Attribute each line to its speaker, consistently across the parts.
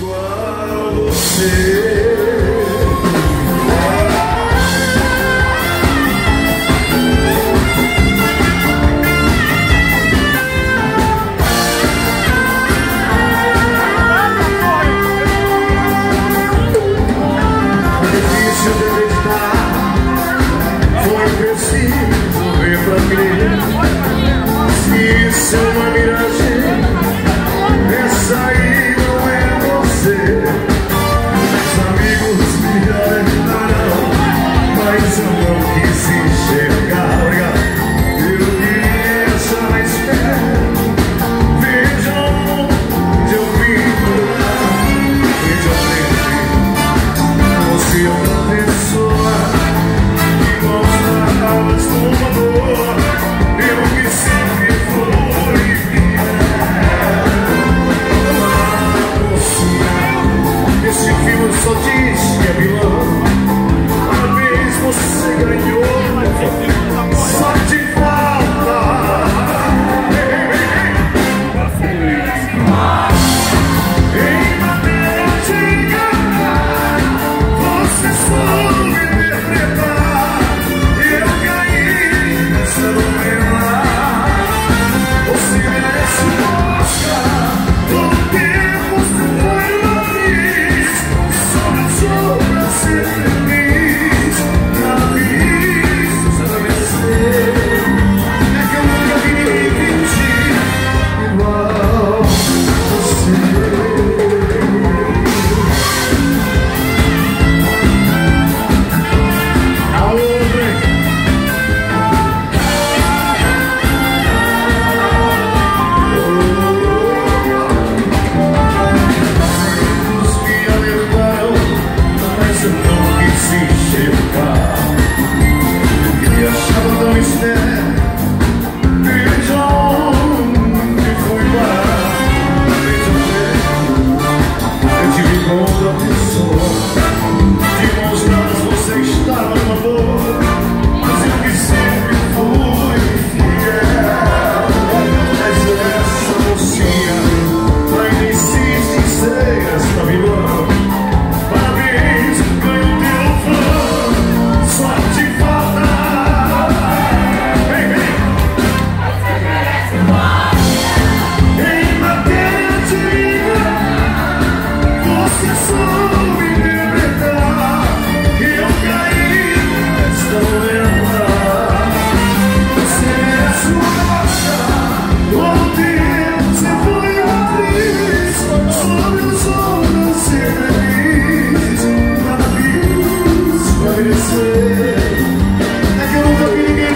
Speaker 1: igual você. Foi preciso refazer Se isso é uma que se enxergar. O que me achava tão estéril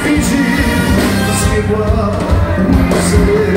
Speaker 1: fingidos igual você.